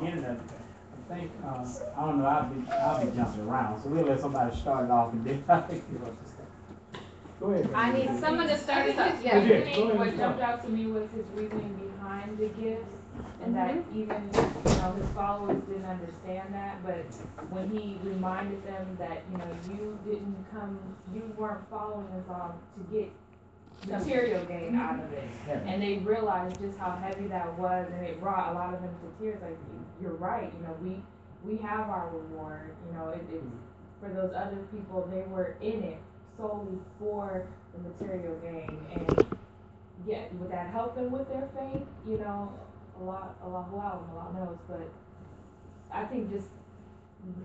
beginning of, I think, uh, I don't know, I'll be, I'll be jumping around, so we'll let somebody start it off and then I think you'll understand. Go ahead. I Brandon. need someone to start us off, Yeah, yeah. go Beginning, ahead what jumped out to me was his reasoning behind the gifts, and that Mm-hmm. even, you know, his followers didn't understand that, but when he reminded them that, you know, you didn't come, you weren't following us all to get material gain out of it. Yeah. And they realized just how heavy that was, and it brought a lot of them to tears, like, you're right, you know, we, we have our reward, you know, it, it's, mm-hmm. for those other people, they were in it solely for the material gain, and yet with that helping with their faith, you know, a lot, a lot, wow, a lot knows, but I think just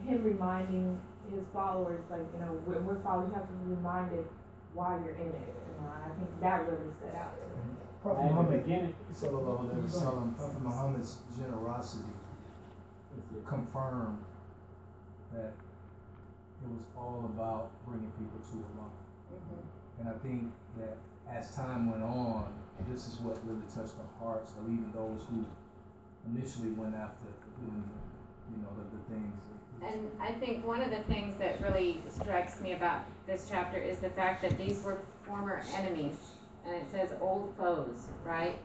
him reminding his followers, like, you know, we're, we're followers, you have to be reminded why you're in it, you know, and I think that really stood out to me. Mm-hmm. Prophet At the Muhammad, beginning, sallallahu alaihi wasallam, Prophet Muhammad's generosity confirmed that it was all about bringing people to Allah. Mm-hmm. And I think that as time went on, this is what really touched the hearts of even those who initially went after doing, you know, the, the things. And I think one of the things that really strikes me about this chapter is the fact that these were former enemies, and it says old foes, right?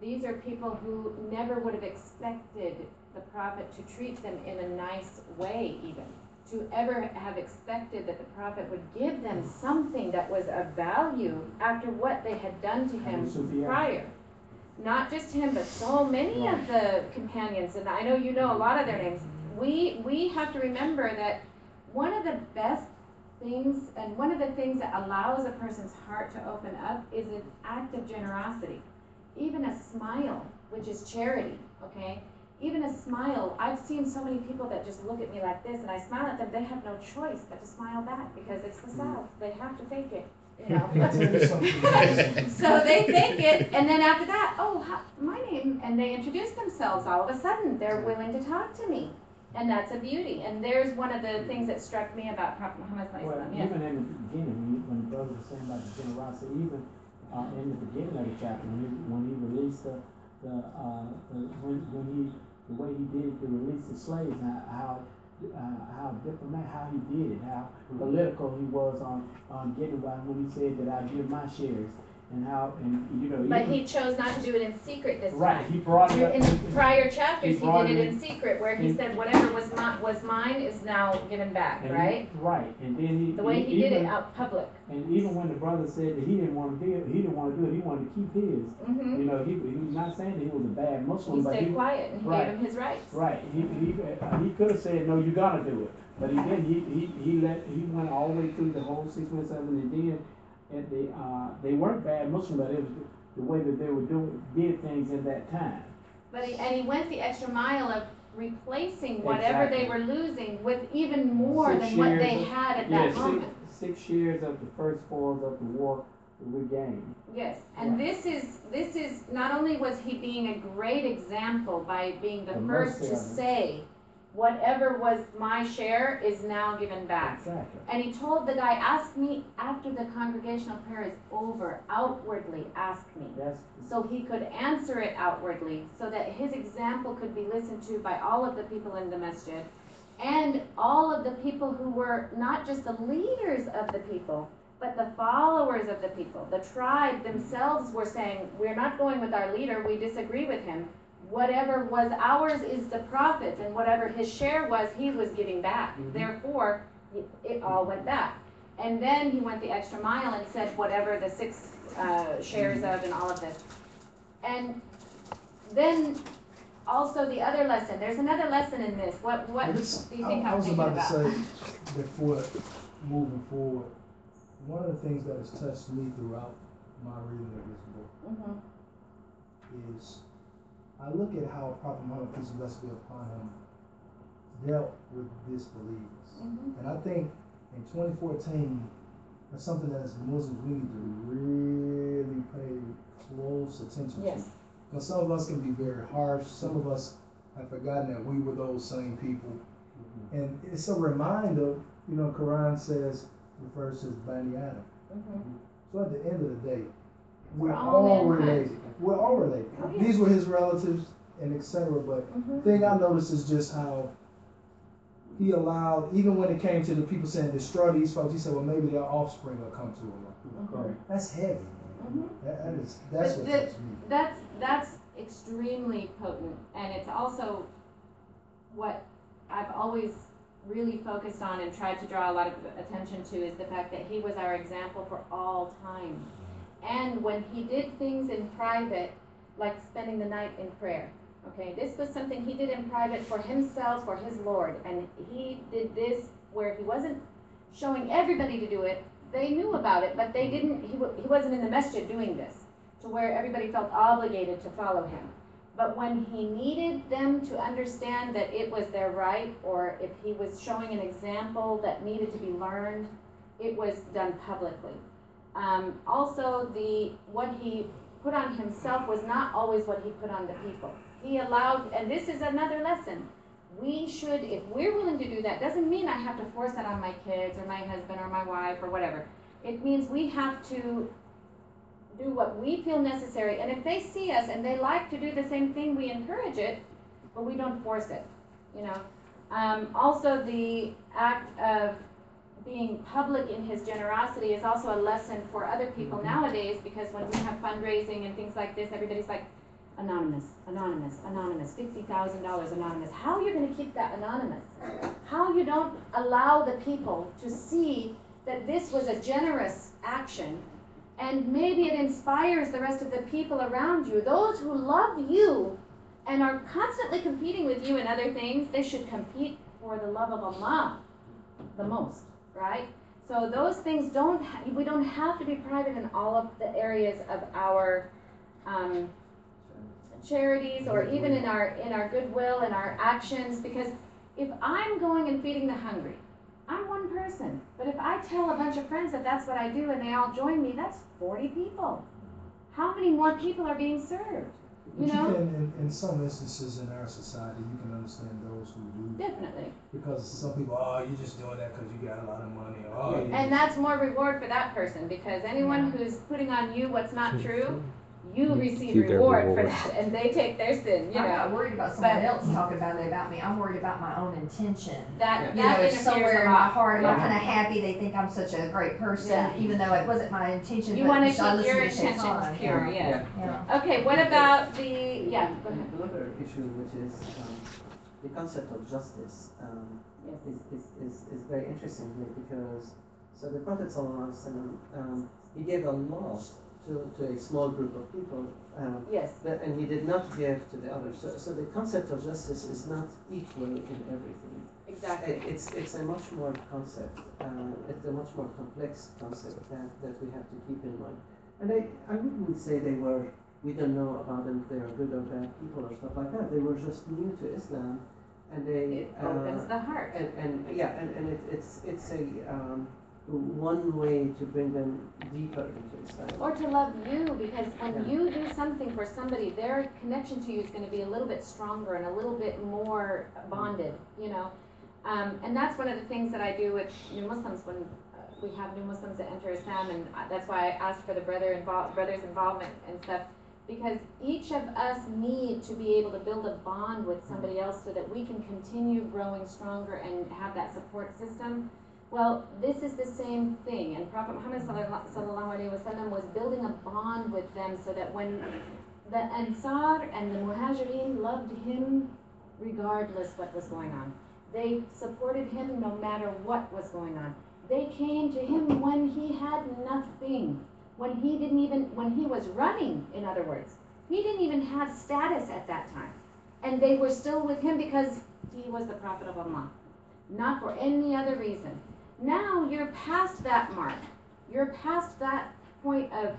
These are people who never would have expected the prophet to treat them in a nice way even. To ever have expected that the prophet would give them something that was of value after what they had done to him prior. Not just him, but so many of the companions, and I know you know a lot of their names. We, we have to remember that one of the best things, and one of the things that allows a person's heart to open up is an act of generosity. Even a smile, which is charity, okay? Even a smile, I've seen so many people that just look at me like this and I smile at them, they have no choice but to smile back because it's the South, they have to fake it, you know? I'll tell you something. So they fake it, and then after that, oh, hi, my name, and they introduce themselves. All of a sudden, they're willing to talk to me, and that's a beauty. And there's one of the things that struck me about Prophet Muhammad Well, Sallallahu Alaihi Wasallam. Yes. even in the beginning, when, when the brother was saying about the generosity, even, uh, in the beginning of the chapter, when he, when he released the, the, uh, the, when, when he, the way he did to release the slaves, how, uh, how diplomat, how he did it, how political he was on, on getting by, when he said that I give my shares, and how, and, you know, But he chose not to do it in secret this right, time. he brought it up. In the prior chapters, he brought did it it in secret, where he in- said whatever was mi- was mine is now given back, and he- right? Right, and then he. The way he did it out public. And even when the brother said that he didn't wanna do it, he didn't wanna do it, he wanted to keep his, hmm You know, he, he was not saying that he was a bad Muslim, He but stayed he, quiet and he right. gave him his rights. right, he, he, uh, he could have said, no, you gotta do it. But he didn't, he, he, he let, he went all the way through the whole six months of it, and then, at the, uh, they weren't bad Muslims, but it was the way that they were doing, did things in that time. But he, and he went the extra mile of replacing whatever they were losing with even more Six than what they of- had at Yeah, that moment. six, six years of the first spoils of the war regained. Yes, and this is, this is, not only was he being a great example by being the The first to say, whatever was my share is now given back. Exactly. And he told the guy, ask me after the congregational prayer is over, outwardly ask me. That's, So he could answer it outwardly, so that his example could be listened to by all of the people in the masjid. And all of the people who were not just the leaders of the people, but the followers of the people. The tribe themselves were saying, we're not going with our leader, we disagree with him. Whatever was ours is the prophet's, and whatever his share was, he was giving back. Mhm. Therefore, it- it all went back. And then he went the extra mile and said whatever the six uh, shares of and all of this. And then also the other lesson, there's another lesson in this. What, what I do you think I I'm was thinking about about? to say, before moving forward, one of the things that has touched me throughout my reading of this book Mhm. is I look at how Prophet Muhammad, peace and blessings be upon him, dealt with disbelievers. Mhm. And I think in 2014, that's something that as Muslims we need to really pay close attention to. Yes, Because some of us can be very harsh. Some of us have forgotten that we were those same people. And it's a reminder, you know, Quran says, refers to as Bani Adam. Mm-hmm. So at the end of the day, we're We're all all related. We're all related. Oh, yeah. These were his relatives. and etc. cetera, but Mhm. thing I noticed is just how he allowed, even when it came to the people saying destroy these folks, he said, well, maybe their offspring will come to Allah. Correct. That's heavy, Mhm. That, that is, that's But what the- me. That's, that's extremely potent, and it's also what I've always really focused on and tried to draw a lot of attention to is the fact that he was our example for all time. And when he did things in private, like spending the night in prayer, okay, this was something he did in private for himself, for his Lord, and he did this where he wasn't showing everybody to do it. They knew about it, but they didn't, he, he wasn't in the masjid doing this to where everybody felt obligated to follow him. But when he needed them to understand that it was their right, or if he was showing an example that needed to be learned, it was done publicly. Um, also, the what he put on himself was not always what he put on the people. He allowed, and this is another lesson. We should, if we're willing to do that, doesn't mean I have to force that on my kids or my husband or my wife or whatever. It means we have to do what we feel necessary, and if they see us and they like to do the same thing, we encourage it, but we don't force it, you know? Um, also, the act of being public in his generosity is also a lesson for other people mm-hmm. nowadays, because when we have fundraising and things like this, everybody's like, anonymous, anonymous, anonymous, fifty thousand dollars anonymous. How are you gonna keep that anonymous? How you don't allow the people to see that this was a generous action and maybe it inspires the rest of the people around you. Those who love you and are constantly competing with you in other things, they should compete for the love of Allah the most, right? So those things don't, we don't have to be private in all of the areas of our um, charities or even in our, in our goodwill and our actions, because if I'm going and feeding the hungry, I'm one person, but if I tell a bunch of friends that that's what I do and they all join me, that's forty people. How many more people are being served? But You know? can, in, in some instances in our society, you can understand those who do, Definitely. because some people, oh, you're just doing that because you got a lot of money, oh, you And just-" that's more reward for that person, because anyone who's putting on you what's not true, you receive Receive their reward for that, and they take their sin, you I'm know? not worried about someone But- else talking about it about me. I'm worried about my own intention. That, You that know, interferes somewhere in my heart, am I Yeah. kind of happy they think I'm such a great person, Yeah. even though it wasn't my intention. You wanna should I keep your listen intentions pure, yeah. Yeah. Okay, what about the, yeah, go ahead. Another issue which is um, the concept of justice um, Yes. is, is, is, is very interesting here because so the Prophet ﷺ, um, he gave a law to, to a small group of people um, Yes, but, and he did not give to the others. So, so the concept of justice is not equal in everything. exactly. It, it's, it's a much more concept, uh, it's a much more complex concept that, that we have to keep in mind. And I, I wouldn't say they were, we don't know about them, if they are good or bad people or stuff like that. They were just new to Islam and they, It opens uh, the heart. and, and, yeah, and, and it, it's, it's a, um, one way to bring them deeper into Islam. Or to love you, because when Yeah. you do something for somebody, their connection to you is gonna be a little bit stronger and a little bit more bonded, you know? Um, and that's one of the things that I do with new Muslims when uh, we have new Muslims that enter Islam, and that's why I asked for the brother invol- brother's involvement and stuff. Because each of us need to be able to build a bond with somebody else so that we can continue growing stronger and have that support system. Well, this is the same thing, and Prophet Muhammad wasallam was building a bond with them so that when the Ansar and the Muhajirin loved him regardless what was going on. They supported him no matter what was going on. They came to him when he had nothing, when he didn't even, when he was running, in other words. He didn't even have status at that time. And they were still with him because he was the Prophet of Allah, not for any other reason. Now you're past that mark. You're past that point of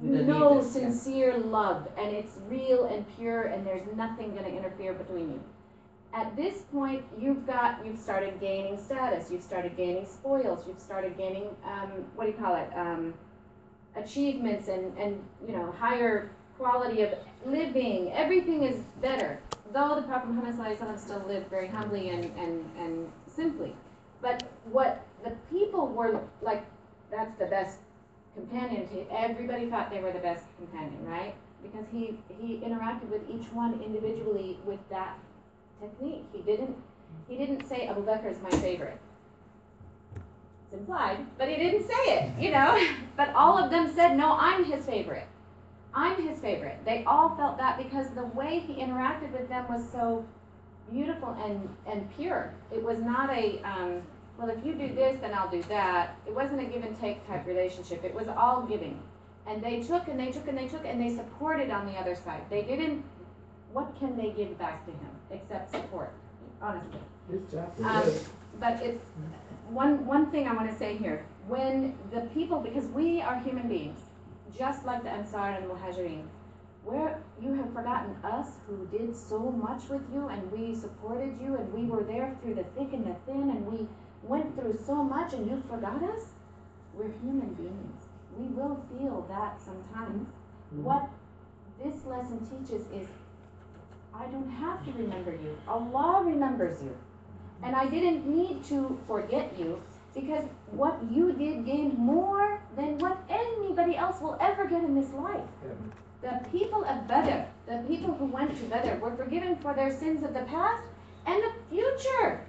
no need this, yeah. sincere love, and it's real and pure, and there's nothing going to interfere between you. At this point, you've got, you've started gaining status, you've started gaining spoils, you've started gaining, um, what do you call it, um, achievements and, and, you know, higher quality of living, everything is better. Though the Prophet Muhammad sallallahu alaihi wasallam still lived very humbly and, and, and simply. But what the people were like, that's the best companion to, everybody thought they were the best companion, right? because he, he interacted with each one individually with that technique. He didn't, he didn't say Abu Bakr is my favorite. It's implied, but he didn't say it, you know? But all of them said, no, I'm his favorite. I'm his favorite. They all felt that because the way he interacted with them was so beautiful and, and pure. It was not a, um, well, if you do this, then I'll do that. It wasn't a give and take type relationship. It was all giving. And they took and they took and they took and they supported on the other side. They didn't, what can they give back to him except support, honestly? Um, But it's, one, one thing I wanna say here, when the people, because we are human beings, just like the Ansar and the Muhajirin, where you have forgotten us who did so much with you and we supported you and we were there through the thick and the thin and we went through so much and you forgot us? We're human beings. We will feel that sometimes. Mm-hmm. What this lesson teaches is I don't have to remember you. Allah remembers you. And I didn't need to forget you because what you did gained more than what anybody else will ever get in this life. The people of Badr, the people who went to Badr, were forgiven for their sins of the past and the future.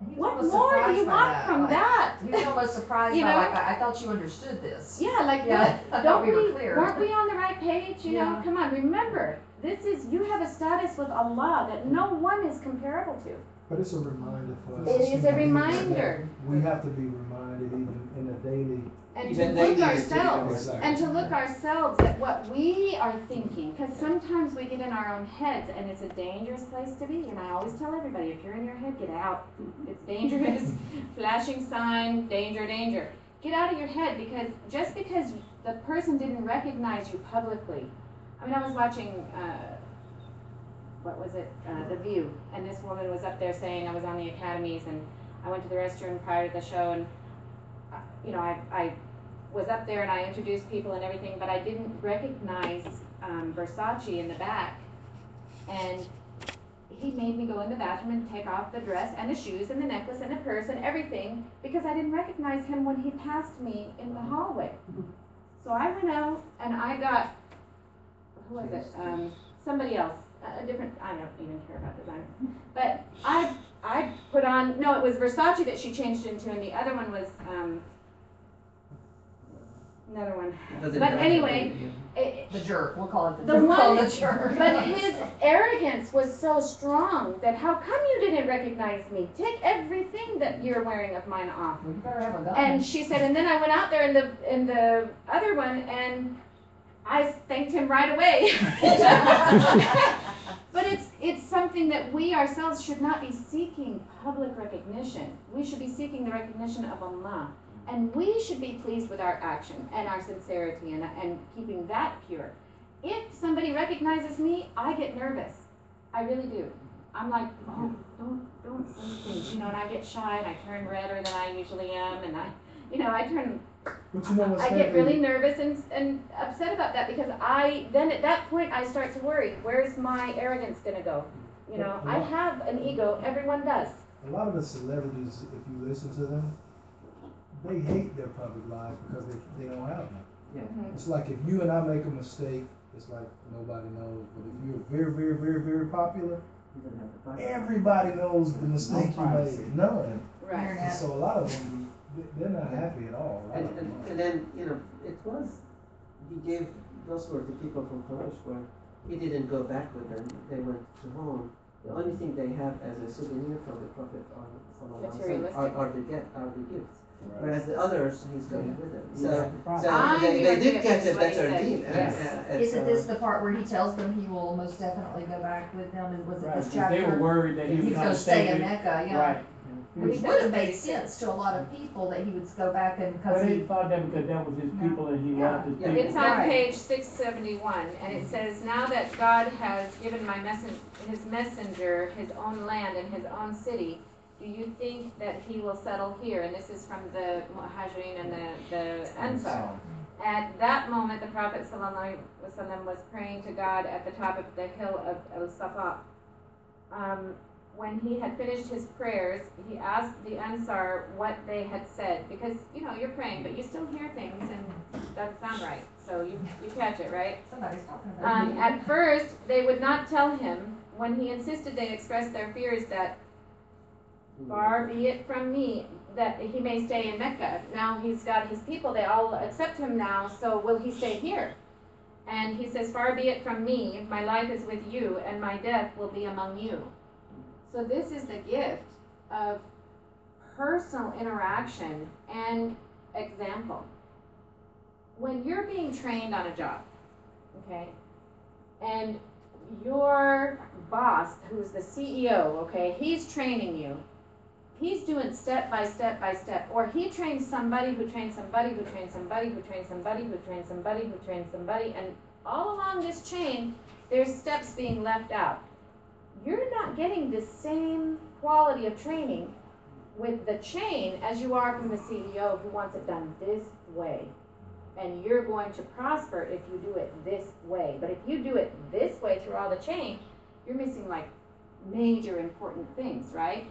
And What more do you want that, from like, that? He was almost surprised You by know? like, I I thought you understood this. Yeah, like Yeah. I Don't we were clear. weren't we on the right page? You know, come on, remember, this is, you have a status with Allah that no one is comparable to. But it's a reminder for us. It as is a reminder. We have to be reminded even in the daily. And to look ourselves, and to look ourselves at what we are thinking, because sometimes we get in our own heads, and it's a dangerous place to be. And I always tell everybody, if you're in your head, get out. It's dangerous. Flashing sign, danger, danger. Get out of your head because just because the person didn't recognize you publicly. I mean, I was watching, uh, what was it, uh, The View, and this woman was up there saying I was on the academies, and I went to the restroom prior to the show, and you know, I, I was up there and I introduced people and everything, but I didn't recognize um, Versace in the back. And he made me go in the bathroom and take off the dress and the shoes and the necklace and the purse and everything because I didn't recognize him when he passed me in the hallway. So I went out and I got, who was it? Um, somebody else, a, different, I don't even care about designer. But I, I put on, no, it was Versace that she changed into and the other one was, um, another one. Doesn't But matter. anyway, It- The jerk, we'll call it the The jerk. We'll call it the jerk. but his arrogance was so strong that how come you didn't recognize me? Take everything that you're wearing of mine off. We better have a gun. And she said, and then I went out there in the in the other one and I thanked him right away. but it's it's something that we ourselves should not be seeking public recognition. We should be seeking the recognition of Allah. And we should be pleased with our action and our sincerity and, and keeping that pure. If somebody recognizes me, I get nervous. I really do. I'm like, oh, don't, don't say things, you know, and I get shy and I turn redder than I usually am, and I, you know, I turn, But you know I get really nervous and, and upset about that because I, then at that point, I start to worry, where's my arrogance gonna go? You know, I have an ego, everyone does. A lot of the celebrities, if you listen to them, they hate their public lives because they, they don't have them. Mhm. It's like if you and I make a mistake, it's like nobody knows. But if you're very, very, very, very popular, You don't have to fight. everybody knows the mistake you made. None. Right. And so a lot of them, they- they're not happy at all. And, and, and then, you know, it was, he gave, those were the people from Quraysh where he didn't go back with them, they went to home. The only thing they have as a souvenir from the Prophet are, sallallahu alaihi wasallam, are, are the get, are the gifts. Whereas the others, he's going with them. So, the so I'm they, your they did gift, get is a what he better said. deal. and- Yes. and- and Isn't so- this the part where he tells them he will most definitely go back with them? And was it Right, this 'cause chapter? they were worried that he was He's gonna gonna stay in Mecca, yeah. Right. Which would have made sense to a lot of people that he would go back and, cause But he he, thought that because that was his people and he loved his Yeah. people. It's on Right. page six seventy-one, and it says, now that God has given my messen, his messenger his own land and his own city, do you think that he will settle here? And this is from the Muhajirin and the, the Ansar. At that moment, the Prophet sallallahu alaihi wasallam was praying to God at the top of the hill of El Safa. Um, when he had finished his prayers, he asked the Ansar what they had said, because, you know, you're praying, but you still hear things, and doesn't sound right, so you, you catch it, right? Somebody's talking about Um, at first, they would not tell him, when he insisted they expressed their fears that Hmm. far be it from me that he may stay in Mecca. Now he's got his people, they all accept him now, so will he stay here? And he says, Far be it from me, my life is with you, and my death will be among you. So this is the gift of personal interaction and example. When you're being trained on a job, okay, and your boss, who's the CEO, okay, he's training you, he's doing step by step by step, or he trains somebody who trains somebody who trains somebody who trains somebody who trains somebody who trains somebody, and all along this chain, there's steps being left out. You're not getting the same quality of training with the chain as you are from the CEO who wants it done this way. And you're going to prosper if you do it this way. But if you do it this way through all the chain, you're missing like major important things, right?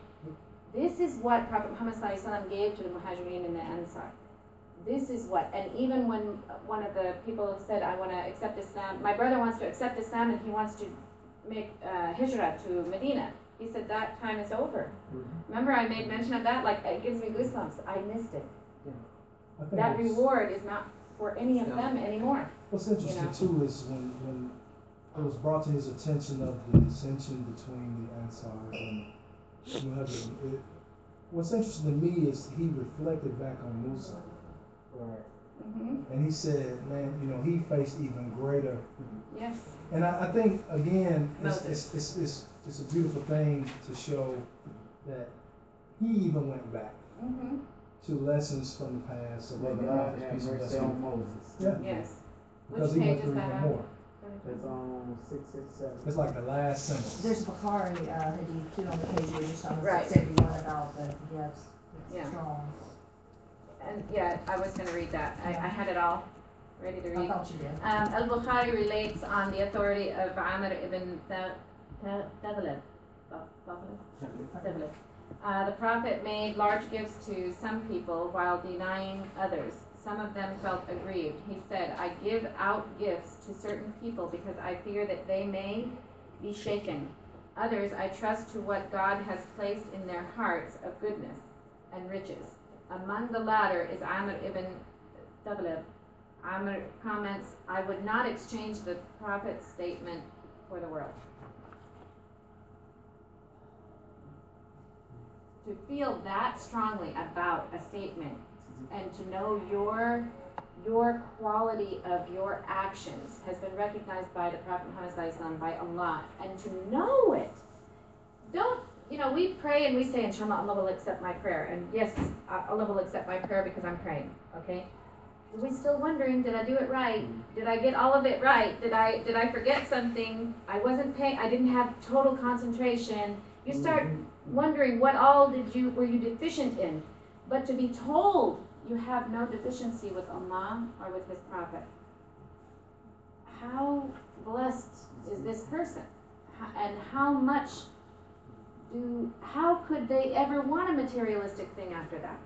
This is what Prophet Muhammad Sallallahu Alaihi Wasallam gave to the Muhajirin and the Ansar. This is what, and even when one of the people said, I want to accept Islam, my brother wants to accept Islam and he wants to make uh, hijrah to Medina. He said, that time is over. Remember I made mention of that? Like, it gives me goosebumps. I missed it. I That reward is not for any of them anymore. What's you interesting know. too is when, when it was brought to his attention of the dissension between the Ansar and Muhammad, it, what's interesting to me is he reflected back on Musa. Right. hmm And he said, man, you know, he faced even greater Yes. And I, I think, again, it's, it's, it's, it's, it's a beautiful thing to show that he even went back hmm to lessons from the past of other God authors, have pieces of mercy lessons. on Moses. Yeah. Yes. Because Which he went through that even more. That's on six, six, seven. It's like the last sentence. There's a Bukhari, uh, hadith too on the page where just on the Right. six eighty-one about the gifts. Yeah. It's strong. And yeah, I was gonna read that. I, I had it all ready to I read. thought you did. Um, Al-Bukhari relates on the authority of Amr ibn Tha- Tha- Taghlib. Tha- Taghlib? Taghlib. Uh, the prophet made large gifts to some people while denying others. Some of them felt aggrieved. He said, I give out gifts to certain people because I fear that they may be shaken. Others I trust to what God has placed in their hearts of goodness and riches. Among the latter is Amr ibn Taghlib. Amr comments, I would not exchange the prophet's statement for the world. To feel that strongly about a statement and to know your your quality of your actions has been recognized by the Prophet Muhammad Sallallahu Alaihi Wasallam, by Allah, and to know it. Don't you know? We pray and we say, "Inshallah, Allah will accept my prayer." And yes, uh, Allah will accept my prayer because I'm praying. Okay. Are we still wondering, did I do it right? Did I get all of it right? Did I did I forget something? I wasn't paying. I didn't have total concentration. You start wondering what all did you were you deficient in. But to be told you have no deficiency with Allah or with His Prophet, how blessed is this person? And how much do how could they ever want a materialistic thing after that?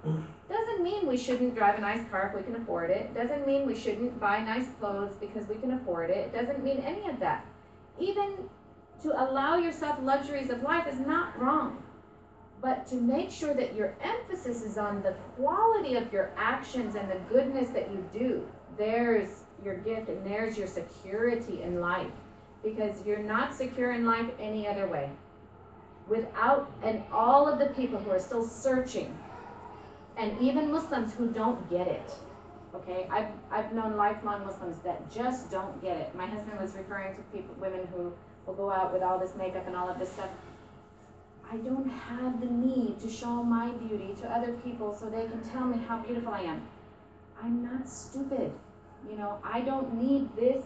Doesn't mean we shouldn't drive a nice car if we can afford it. Doesn't mean we shouldn't buy nice clothes because we can afford it. Doesn't mean any of that. Even to allow yourself luxuries of life is not wrong. But to make sure that your emphasis is on the quality of your actions and the goodness that you do, there's your gift and there's your security in life. Because you're not secure in life any other way. Without, and all of the people who are still searching, and even Muslims who don't get it. Okay, I've, I've known lifelong Muslims that just don't get it. My husband was referring to people, women who will go out with all this makeup and all of this stuff. I don't have the need to show my beauty to other people so they can tell me how beautiful I am. I'm not stupid. You know, I don't need this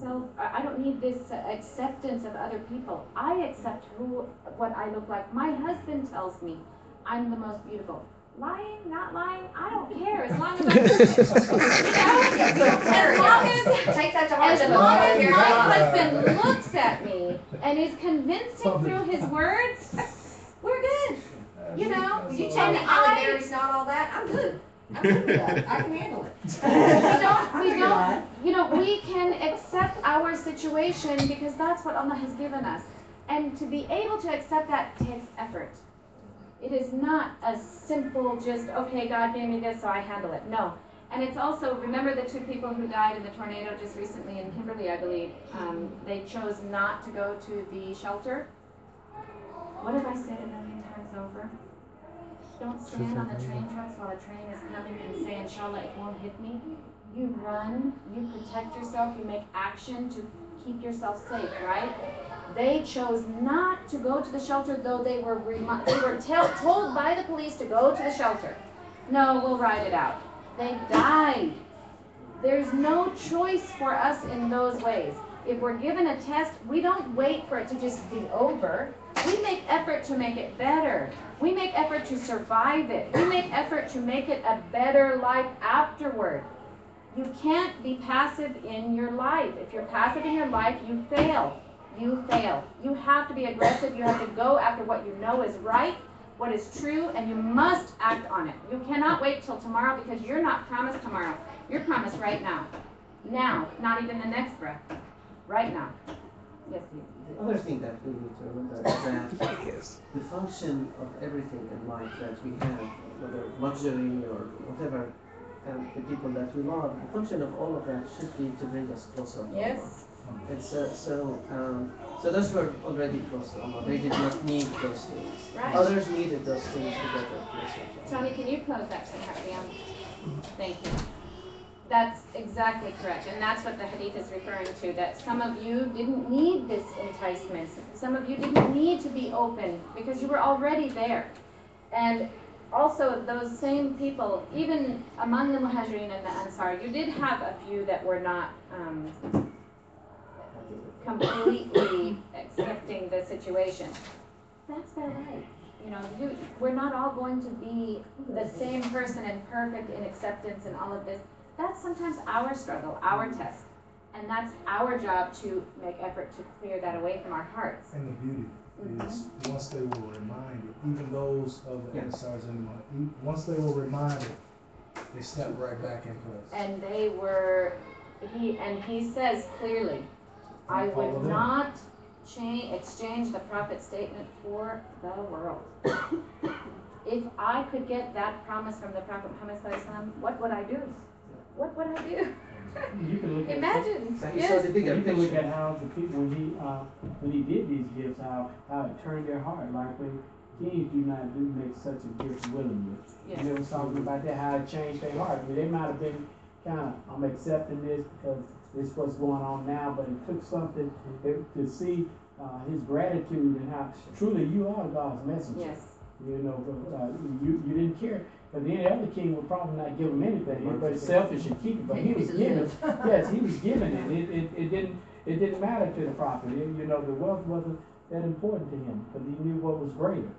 self, I don't need this acceptance of other people. I accept who, what I look like. My husband tells me I'm the most beautiful. Lying, not lying, I don't care as long as I'm, you know, as long as, Take that to heart. as Emma. long as my husband looks at me and is convincing through his words, we're good. You know, You And tell me I- Halle Berry's not all that, I'm good. I'm good with that. I can handle it. We don't, we don't, you know, we can accept our situation because that's what Allah has given us. And to be able to accept that takes effort. It is not a simple just, okay, God gave me this, so I handle it. No. And it's also, remember the two people who died in the tornado just recently in Kimberly, I believe? Um, they chose not to go to the shelter. What have I said a million times over? Don't stand on the train tracks while a train is coming and say, inshallah, it won't hit me. You run, you protect yourself, you make action to keep yourself safe, right? They chose not to go to the shelter, though they were they were told by the police to go to the shelter. No, we'll ride it out. They died. There's no choice for us in those ways. If we're given a test, we don't wait for it to just be over. We make effort to make it better. We make effort to survive it. We make effort to make it a better life afterward. You can't be passive in your life. If you're passive in your life, you fail. You fail. You have to be aggressive. You have to go after what you know is right, what is true, and you must act on it. You cannot wait till tomorrow because you're not promised tomorrow. You're promised right now. Now, not even the next breath. Right now. Yes, you. The other thing that we need to remember is that the function of everything in life that we have, whether luxury or whatever, and the people that we love, the function of all of that should be to bring us closer to Allah. Yes. And so, so, um, so those were already close to Allah. They did not need those things. Right. Others needed those things to get closer to Tony, can you close that Sahara down? Thank you. That's exactly correct, and that's what the hadith is referring to, that some of you didn't need this enticement. Some of you didn't need to be open because you were already there. And also, those same people, even among the Muhajirin and the Ansar, you did have a few that were not um, completely accepting the situation. That's their right. You know, you, we're not all going to be the same person and perfect in acceptance and all of this. That's sometimes our struggle, our test. And that's our job to make effort to clear that away from our hearts. And the beauty is, Mm-hmm. once they were reminded, even those of the. Ansars and the, Muhammad- once they were reminded, they stepped right back in place. And they were, he, and he says clearly, I would not change, exchange the prophet's statement for the world. If I could get that promise from the Prophet Muhammad Sallallahu Alaihi Wasallam, what would I do? What would I do? You can look at. Imagine, So he yes. saw the bigger You can look picture. at how the people, when he, uh, when he did these gifts, how, how it turned their heart, like when kings do not do make such a gift willingly. Yes. And they was talking about that, how it changed their heart, I mean, they might have been kinda, I'm accepting this because it's what's going on now, but it took something to, to see, uh, his gratitude and how truly you are God's messenger. Yes, You know, uh, you, you didn't care, but any other king would probably not give him anything, everybody's selfish and keep it, but he was giving, yes, he was giving it, it, it, it didn't, it didn't matter to the prophet, It- you know, the wealth wasn't that important to him, but he knew what was greater. And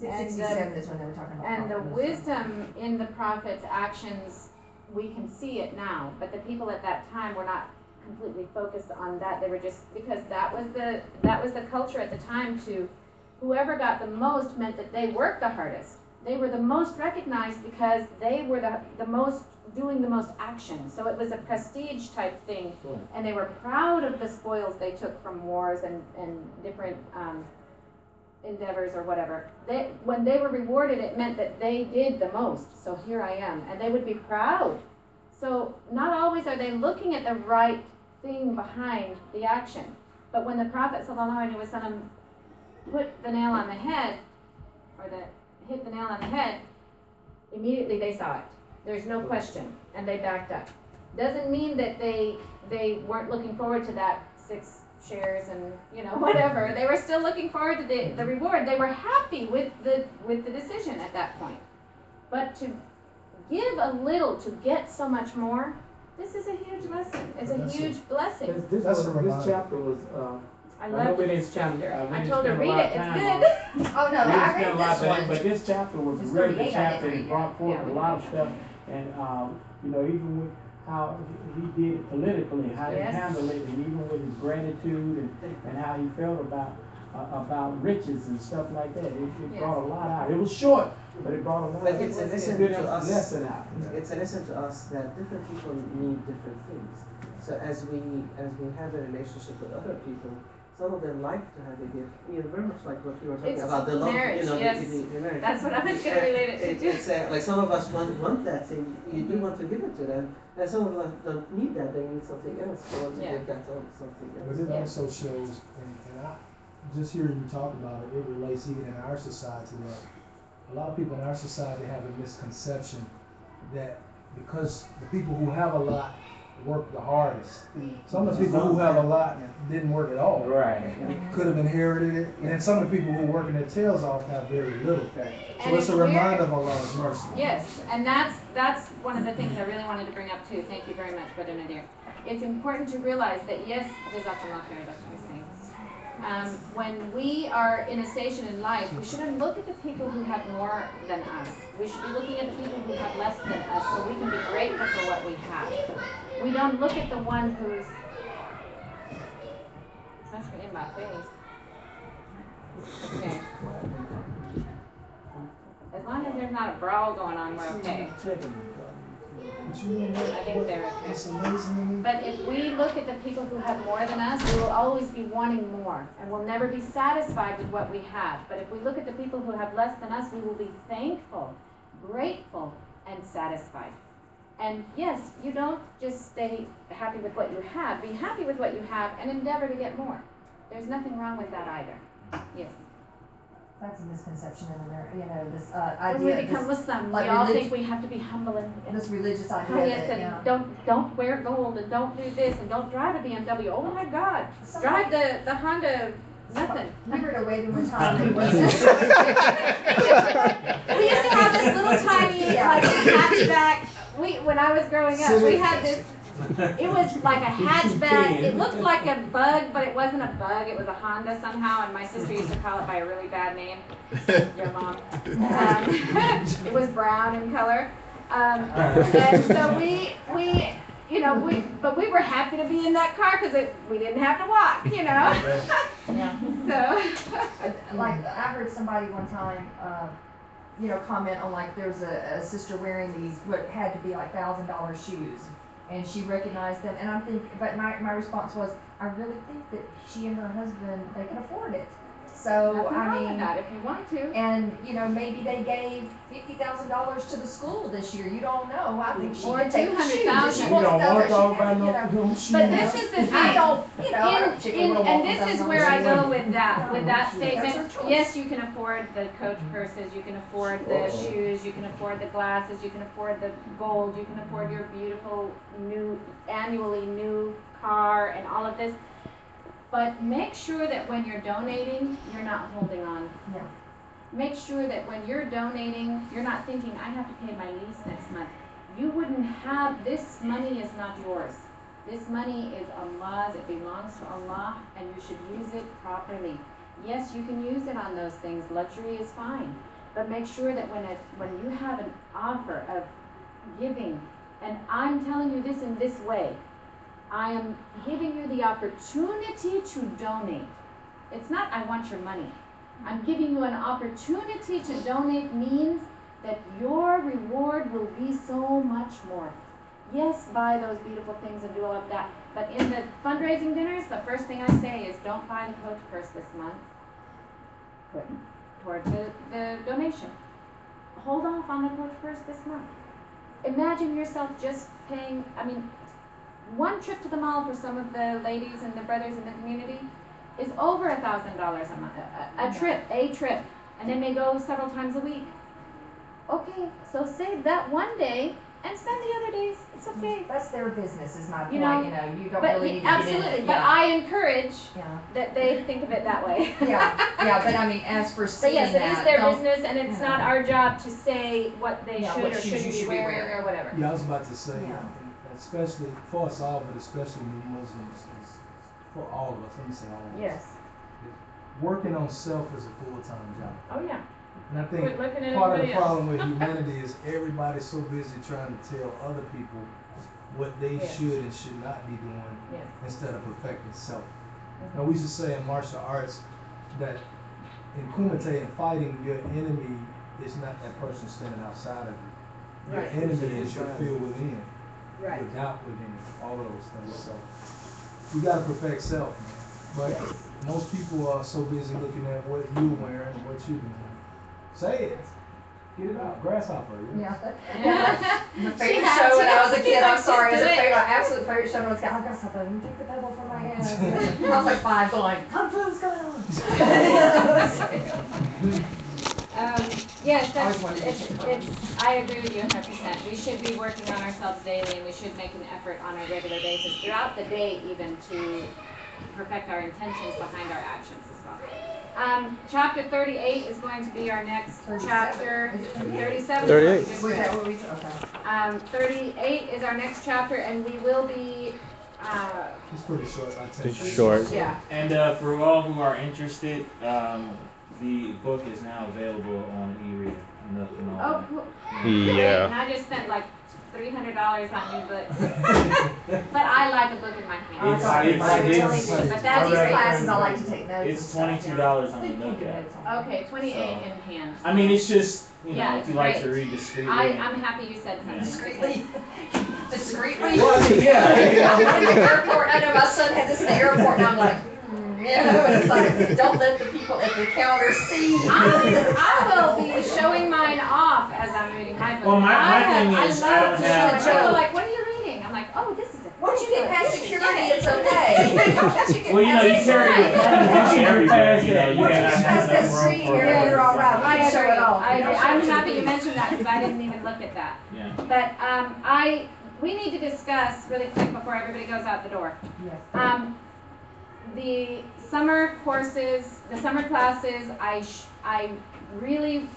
the- Sixty-seven is when they were talking about. and the wisdom in the prophet's actions, we can see it now, but the people at that time were not completely focused on that, they were just, because that was the, that was the culture at the time to, whoever got the most meant that they worked the hardest. They were the most recognized because they were the, the most, doing the most action, so it was a prestige type thing. Right. And they were proud of the spoils they took from wars and, and different, um, endeavors or whatever. They, when they were rewarded, it meant that they did the most. So here I am, and they would be proud. So not always are they looking at the right thing behind the action. But when the Prophet sallallahu alaihi wasallam put the nail on the head, or the hit the nail on the head, immediately they saw it. There's no question, and they backed up. Doesn't mean that they they weren't looking forward to that six shares and you know whatever. They were still looking forward to the, the reward. They were happy with the with the decision at that point. But to give a little to get so much more, this is a huge lesson. It's a That's huge blessing. This, this was, this chapter was, uh, I I know love we this didn't spend- chapter. uh, we I didn't told her spend a read lot it. of It's time good. on it. Oh, no, We I didn't spend a read lot this of time, one. but this chapter was It's really the 38, I chapter didn't that read brought forth Yeah, a we lot of stuff. And, um, you know, even with how he he did it politically, how he Yes. handled it, and even with his gratitude and, and how he felt about, uh, about riches and stuff like that. It, it Yes. brought a lot out. It was short, but it brought a lot. But of it's a lesson good to us. lesson out. It's a lesson to us that different people need different things. So as we, as we have a relationship with other people, some of them like to have a gift, you know, very much like what you were talking It's about, the love, marriage, you know, yes. the, the marriage. That's what I was gonna relate it to. It's, uh, like some of us want, want that thing, you do want to give it to them, and some of us don't need that, they need something else, they want to Yeah. give that to something else. But it Yeah. also shows, and, and I, just hearing you talk about it, it relates even in our society that a lot of people in our society have a misconception that because the people who have a lot work the hardest. Some of the people who have a lot didn't work at all. Right. Could have inherited it, and then some of the people who are working their tails off have very little. So And it's a reminder of Allah's mercy. Yes, and that's, that's one of the things I really wanted to bring up too. Thank you very much, Brother Nadir. It's important to realize that yes, there's Jazakallah khair, Dr. Um, when we are in a station in life, we shouldn't look at the people who have more than us. We should be looking at the people who have less than us so we can be grateful for what we have. We don't look at the one who's. That's in my face. Okay. As long as there's not a brawl going on, we're okay. I think they're okay. It's amazing to me. But if we look at the people who have more than us, we will always be wanting more, and we'll never be satisfied with what we have. But if we look at the people who have less than us, we will be thankful, grateful, and satisfied. And yes, you don't just stay happy with what you have. Be happy with what you have and endeavor to get more. There's nothing wrong with that either. Yes. That's a misconception in America, you know, this, uh, When we idea, become this, Muslim, we like all relig- think we have to be humble and, and this religious idea pious that, yeah. and don't don't wear gold and don't do this and don't drive a BMW. Oh my God! Somebody- Drive the the Honda nothing. We were at a wedding one time, it wasn't. We used to have this little tiny like hatchback. We when I was growing up, we had this. It was like a hatchback. It looked like a bug, but it wasn't a bug. It was a Honda somehow, and my sister used to call it by a really bad name. Your mom. Um, it was brown in color. Um, and so we we you know we but we were happy to be in that car because we didn't have to walk. You know. Yeah. so. Like, I heard somebody one time, uh, you know, comment on like, there's a, a sister wearing these, what had to be like thousand dollar shoes. And she recognized them, and I'm thinking, but my, my response was, I really think that she and her husband, they can afford it. So, Nothing I wrong with mean, that if you want to. and, you know, maybe they gave fifty thousand dollars to the school this year, you don't know, I think she Or could take the shoes, if 200,000. she You wants don't want to talk she can, about no, no shoes. But this is the thing. I don't, you know, I In, don't particularly in, wanna and this is $1,000 where I go with that, with that That's statement. her choice. Yes, you can afford the coach purses, you can afford the Uh-oh. shoes, you can afford the glasses, you can afford the gold, you can afford your beautiful new, annually new car and all of this. But make sure that when you're donating, you're not holding on. Yeah. Make sure that when you're donating, you're not thinking, I have to pay my lease next month. You wouldn't have, this money is not yours. This money is Allah's, it belongs to Allah, and you should use it properly. Yes, you can use it on those things, luxury is fine, but make sure that when it, when you have an offer of giving, and I'm telling you this in this way, I am giving you the opportunity to donate. It's not, I want your money. I'm giving you an opportunity to donate means that your reward will be so much more. Yes, buy those beautiful things and do all of that, but in the fundraising dinners, the first thing I say is don't buy the coach purse this month. Put toward the, the donation. Hold off on the coach purse this month. Imagine yourself just paying, I mean, one trip to the mall for some of the ladies and the brothers in the community is over a thousand dollars a month, a, a trip, a trip, and they may go several times a week. Okay, so save that one day and spend the other days. It's mm-hmm. okay. That's their business, is my point, You you know, know, you don't But really need to get into absolutely, it, but yeah. I encourage Yeah, that they think of it that way. yeah, yeah, but I mean, as for But seeing yes, it that, is their business, and it's you not our job to say what they Yeah, should what or shouldn't be should be wearing wearing. or whatever. Yeah, I was about to say, Yeah. Uh, especially for us all, but especially new Muslims, is for all of us, let me say all of us. Yes. Working on self is a full-time job. Oh yeah. And I think part of the else. problem with humanity is everybody's so busy trying to tell other people what they Yes. should and should not be doing Yes. instead of perfecting self. Mhm. Now, we used to say in martial arts, that in Kumite and fighting, your enemy is not that person standing outside of you. Your Right. enemy is your fear within, Right. your doubt within, all of those things, so. You gotta perfect self, man. But most people are so busy looking at what you're wearing and what you're doing. Say it. Get it out. Grasshopper. you know? Yeah. The favorite has- show when she I was a kid, I'm sorry, as do a it. favorite, absolute favorite show when I was a kid, I got something, take the pebble from my hand. I was like five going, Kung Fu's going on. Um, yes, I that's, it's, it's, I agree with you hundred percent. We should be working on ourselves daily and we should make an effort on a regular basis throughout the day even to perfect our intentions behind our actions as well. Um, chapter thirty-eight is going to be our next 37. chapter. Is it 38? Thirty-seven. Thirty-eight. Just Was read. that what we, okay. Um, thirty-eight is our next chapter and we will be, uh, It's pretty short, I tell. It's short. yeah, And uh, for all who are interested, um, the book is now available on e-reader. Nothing on. oh, cool. Yeah. And I just spent like three hundred dollars on new books. But I like a book in my hand. It's- I it's- really it's- do, but These that's Alright. classes, I like to take notes It's twenty two dollars on the think you look can at. Okay, twenty-eight So- in hand. I mean, it's just you know Yeah, if you like to read discreetly. I, I'm happy you said something. Discreetly. Discreetly. Well, I mean, yeah. In the airport, I know my son had this in the airport, and I'm like, you know, it's like, don't let the people at the counter see. I, I will be showing mine off as I'm reading my book. Well, my- my I have- thing is, I love don't to have- show. People are like, what are you reading? I'm like, oh, this is a. Once you get past security, it's okay. You Well, you know, you past carry security, you carry everywhere. You know, you Once you gotta get have past that enough screen, room for. you're, you're all right. I We can show agree. it. I We agree. I'm happy you mentioned that because I didn't even look at that. Yeah. But, um, I, we need to discuss really quick before everybody goes out the door. Yes. Um, the summer courses, the summer classes, I sh- I really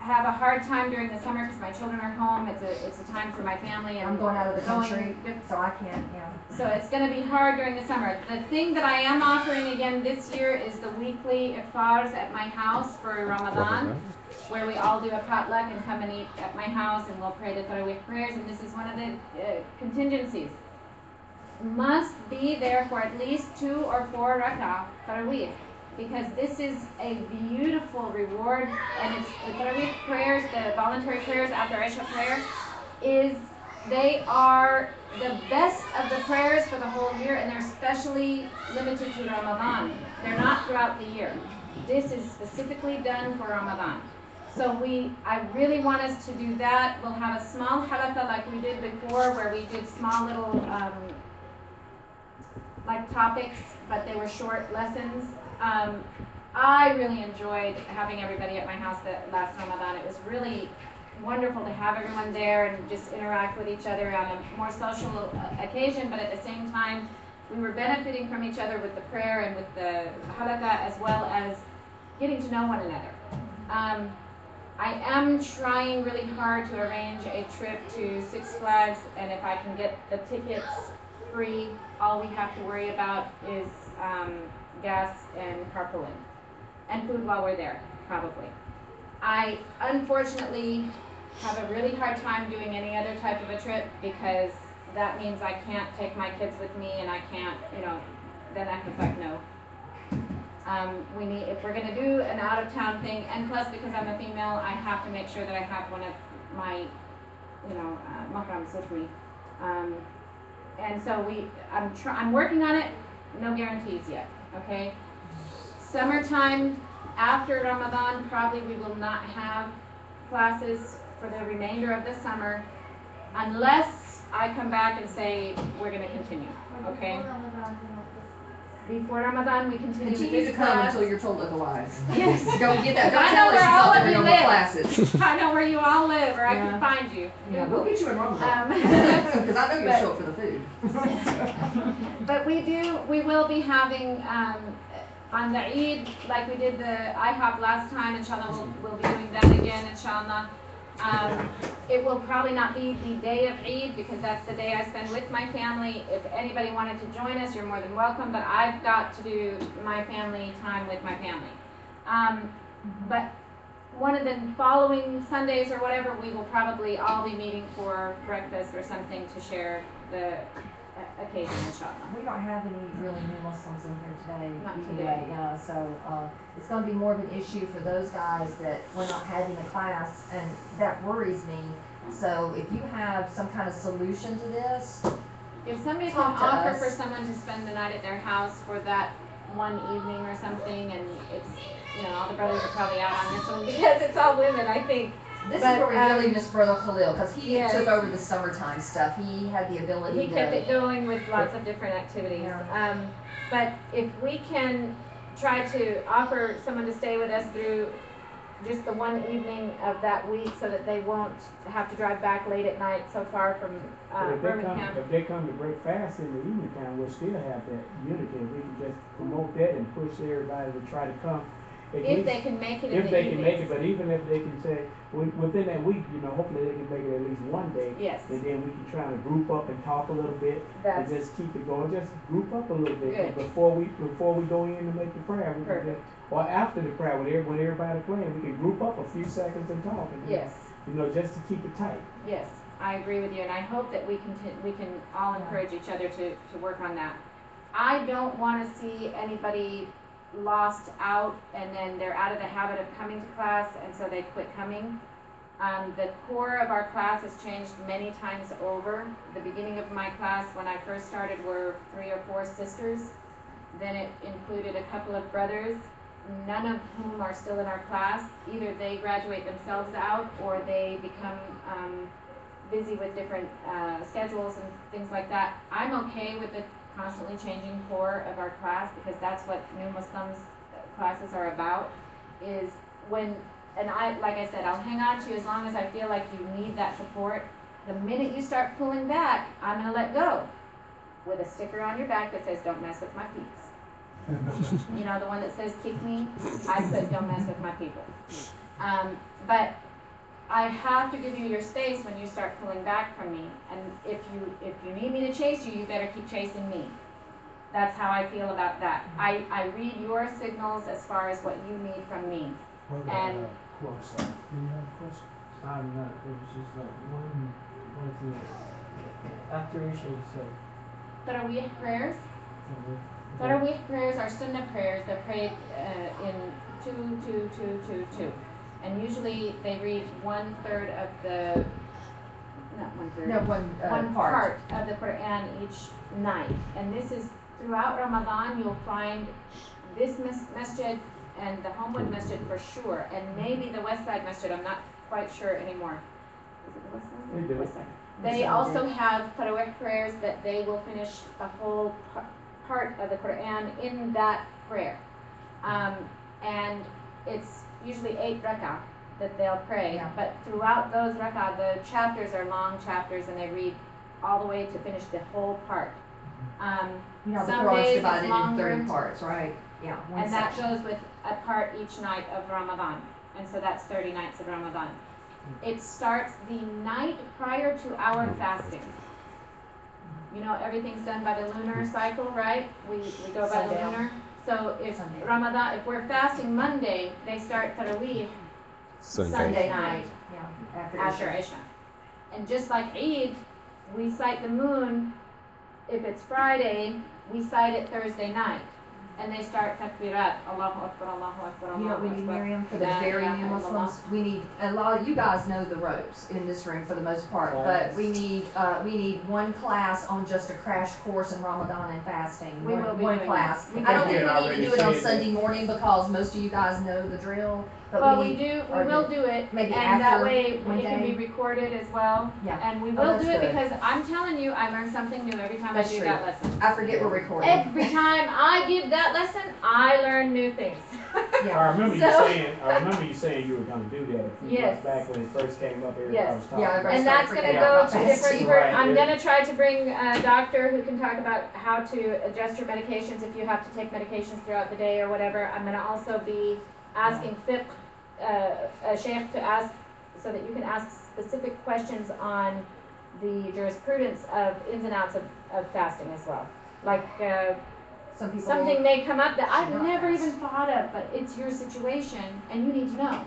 have a hard time during the summer because my children are home. It's a, it's a time for my family and. I'm going out of the going country, diff- so I can't, yeah. So it's gonna be hard during the summer. The thing that I am offering again this year is the weekly iftars at my house for Ramadan, where we all do a potluck and come and eat at my house and we'll pray the Tarawih prayers, and this is one of the uh, contingencies. Must be there for at least two or four rak'ah Tarawih, because this is a beautiful reward, and it's the Tarawih prayers, the voluntary prayers after Isha prayer, is they are the best of the prayers for the whole year, and they're specially limited to Ramadan. They're not throughout the year. This is specifically done for Ramadan. So we, I really want us to do that. We'll have a small halaqa like we did before, where we did small little, um, like topics, but they were short lessons. Um, I really enjoyed having everybody at my house that last Ramadan. It was really wonderful to have everyone there and just interact with each other on a more social uh, occasion, but at the same time, we were benefiting from each other with the prayer and with the halaqa as well as getting to know one another. Um, I am trying really hard to arrange a trip to Six Flags, and if I can get the tickets free, all we have to worry about is um, gas and carpooling, and food while we're there, probably. I unfortunately have a really hard time doing any other type of a trip because that means I can't take my kids with me and I can't, you know, then I can like no. Um, we need, if we're gonna do an out of town thing, and plus because I'm a female, I have to make sure that I have one of my, you know, uh, mahrams with me. Um, and so we, I'm I'm working on it, no guarantees yet, okay? Summertime, after Ramadan, probably we will not have classes for the remainder of the summer unless I come back and say, we're gonna continue, okay? Before Ramadan, we continue with Continue to this come class. until you're told otherwise. Yes. Go get that, I know where all you of you live. classes. I know where you all live, or I Yeah. can find you. Yeah, we'll get you in Ramadan. Um, Cause I know you'll show up for the food. But we do, we will be having, um, on the Eid, like we did the IHOP last time, inshallah, we'll, we'll be doing that again, inshallah. Um, it will probably not be the day of Eid, because that's the day I spend with my family. If anybody wanted to join us, you're more than welcome, but I've got to do my family time with my family. Um, but one of the following Sundays or whatever, we will probably all be meeting for breakfast or something to share the occasion, inshallah. We don't have any really new Muslims in here today Not anyway, today. yeah, so, uh, it's gonna be more of an issue for those guys that we're not having a class, and that worries me. So if you have some kind of solution to this, If somebody can to offer us. for someone to spend the night at their house for that one evening or something, and it's, you know, all the brothers are probably out on this one because it's all women, I think. This is where we um, really miss Brother Khalil, cause he Yes. took over the summertime stuff, he had the ability He to. kept it going with lots of different activities. Yeah. Um, but if we can try to offer someone to stay with us through just the one evening of that week so that they won't have to drive back late at night so far from, But uh, if they come, if they come to break fast in the evening time, we'll still have that unity, we can just promote that and push everybody to try to come. At If they can make it in If the they can make it, but even if they can say, wi- within that week, you know, hopefully they can make it at least one day. Yes, And then we can try to group up and talk a little bit and just keep it going, just group up a little bit. Good. Before we, before we go in and make the prayer, we can Perfect. just, or after the prayer, when every, when everybody playing, we can group up a few seconds and talk. and just, yes, You know, just to keep it tight. yes, I agree with you, and I hope that we can, we can all encourage each other to, to work on that. I don't wanna see anybody lost out and then they're out of the habit of coming to class and so they quit coming. Um, the core of our class has changed many times over. The beginning of my class, when I first started, were three or four sisters. Then it included a couple of brothers, none of whom are still in our class. Either they graduate themselves out or they become, um, busy with different, uh, schedules and things like that. I'm okay with the constantly changing core of our class because that's what new Muslims classes are about. Is when, and I, like I said, I'll hang on to you as long as I feel like you need that support. The minute you start pulling back, I'm gonna let go with a sticker on your back that says, don't mess with my peeps. You know, the one that says kick me, I put don't mess with my people. Um, but I have to give you your space when you start pulling back from me. And if you, if you need me to chase you, you better keep chasing me. That's how I feel about that. I, I read your signals as far as what you need from me. Well, And- uh, close, do you have a question? I'm not, it was just like one, one thing. After Isha, you said, Tarawih prayers. Tarawih prayers are sunnah prayers. They're prayed uh, in two, two, two, two, two. And usually they read one third of the, not one third. No, one, uh, one part. part of the Quran each night. And this is throughout Ramadan, you'll find this mas- masjid and the Homewood Masjid for sure, and maybe the West Side Masjid, I'm not quite sure anymore. Is it the West Side? They do. West Side. They also have Tarawih prayers that they will finish a whole par- part of the Quran in that prayer. Um, and it's usually eight rak'ah that they'll pray, Yeah. but throughout those rak'ah, the chapters are long chapters and they read all the way to finish the whole part. Mm-hmm. Um, You know, the Some Quran's days it's divided in thirty parts, right? Yeah, and that goes with a part each night of Ramadan. And so that's 30 nights of Ramadan. Mm-hmm. It starts the night prior to our mm-hmm. fasting. You know, everything's done by the lunar cycle, right? We, we go by the lunar. So if Sunday. Ramadan, if we're fasting Monday, they start Tarawih Sunday. night Sunday night, yeah, after after Isha. Isha. And just like Eid, we sight the moon, if it's Friday, we sight it Thursday night. And they start takbirat, Allahu Akbar, Allahu Akbar, You know what we need, Akbar. Miriam, for the La very ilaha new. Muslims? We need, a lot of you guys know the ropes in this room for the most part, but we need, uh, we need one class on just a crash course in Ramadan and fasting. We One- will be One doing class. that. We I don't think Yeah, we need to do it on. Sunday morning because most of you guys know the drill, but Well, we we do, we or will do- do it, maybe and that after way one it can be recorded as well. Yeah. And we Oh, will do it good. because I'm telling you, I learn something new every time I That's do true. that lesson. I forget we're recording. Every time I give that lesson, I learn new things. Yeah. I remember you So- saying, I remember you saying you were gonna do that a few Yes. months back when it first came up, everybody Yes. was talking. Yeah, about everybody it. And that's gonna go to different, Right, I'm yeah. gonna try to bring a doctor who can talk about how to adjust your medications if you have to take medications throughout the day or whatever. I'm gonna also be asking fiqh, uh, a sheikh to ask, so that you can ask specific questions on the jurisprudence of ins and outs of, of fasting as well. Like, uh, Some people. something may come up that I've never fast. even thought of, but it's your situation and you need to know,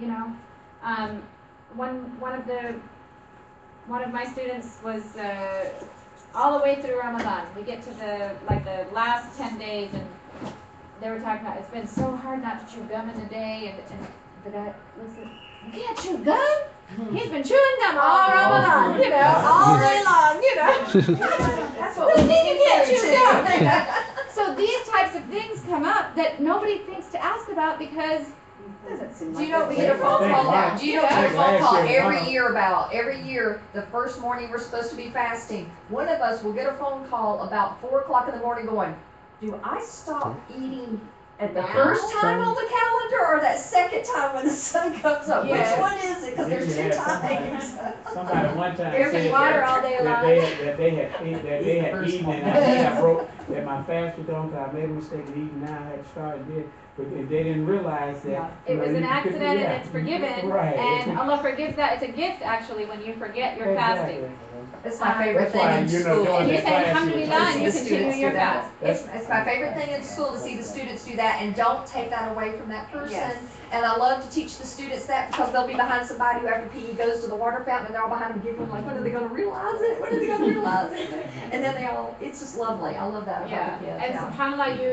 you know? Um, one, one of the, one of my students was, uh, all the way through Ramadan. We get to the, like, the last ten days and they were talking about, it's been so hard not to chew gum in a day and, and the guy, listen, you can't chew gum? He's been chewing gum all oh, Ramadan, you know, all day long, you know? That's what we You need can't to chew gum. So these types of things come up that nobody thinks to ask about because it doesn't seem Do you know, a we get a phone call now, do you know we get a phone call every year about, every year, the first morning we're supposed to be fasting, one of us will get a phone call about four o'clock in the morning going, do I stop eating at the Now? first time on the calendar or that second time when the sun comes up? Which Yes. one is it? Cause there's two Yeah, somebody- times. Somebody one time Drinking said water that, all day that long. they had, that they had, that they had First eaten one. and I think I broke, that my fast was on, cause I made a mistake of eating now, I had started there. But they they didn't realize that. Yeah. It know, was you an could- accident and it's forgiven, Right. and Allah forgives that. It's a gift actually when you forget your fasting. Exactly. It's my favorite That's why, thing in you know, school. during And you that say class, alhamdulillah and you The continue students your do that. fast. It's, it's my favorite thing in school to see the students do that and don't take that away from that person. Yes. And I love to teach the students that because they'll be behind somebody who after PE goes to the water fountain and they're all behind them giggling like, when are they gonna realize it? When are they gonna realize it? And then they all, it's just lovely. I love that Yeah, about the kids, and yeah. subhanAllah, you,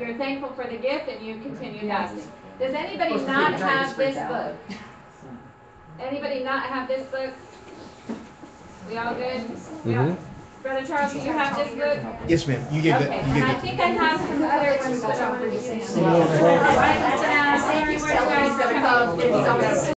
you, you're thankful for the gift and you continue Yeah. fasting. Does anybody Of course, not the kids have freak this out. book? Anybody not have this book? We all good? Mm-hmm. Yeah. Brother Charles, do you have this book? Yes, ma'am. You gave Okay, that. You and gave I that. think I have some other ones that I wanted to use. Yeah. All right, sit down. I think Sorry, he's you telling me guys